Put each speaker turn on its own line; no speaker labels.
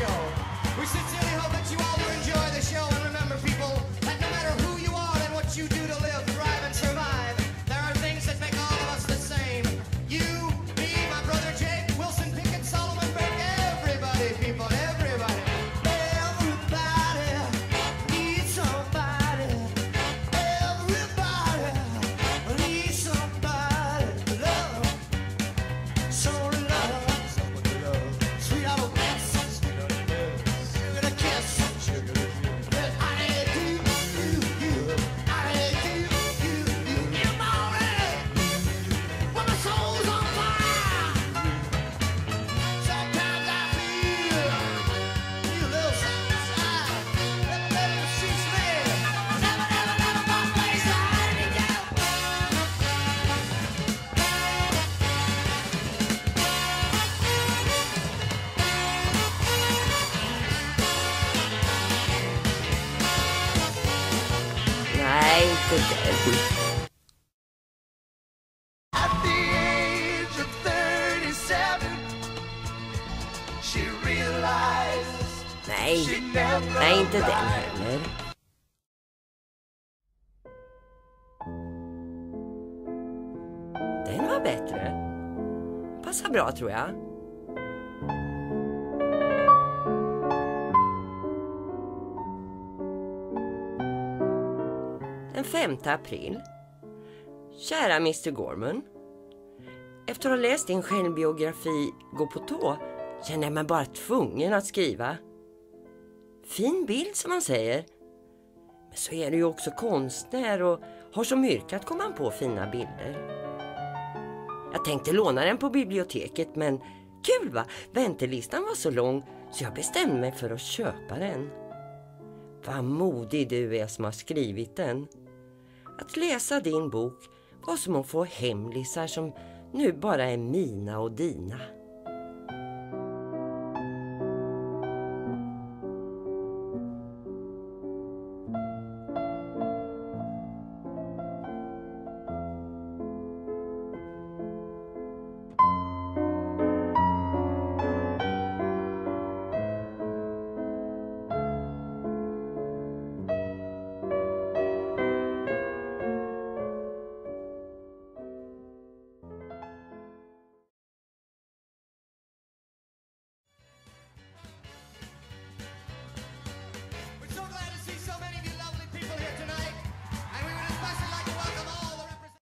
show. We sincerely
Nej, nej inte den heller. Den var bättre. Passar bra tror jag. Den 5 april. Kära Mr Gorman. Efter att ha läst din självbiografi Gå på tå känner jag mig bara tvungen att skriva. Fin bild som man säger. Men så är du ju också konstnär och har som yrke att komma på fina bilder. Jag tänkte låna den på biblioteket men kul va? Väntelistan var så lång så jag bestämde mig för att köpa den. Vad modig du är som har skrivit den. Att läsa din bok var som att få hemlisar som nu bara är mina och dina.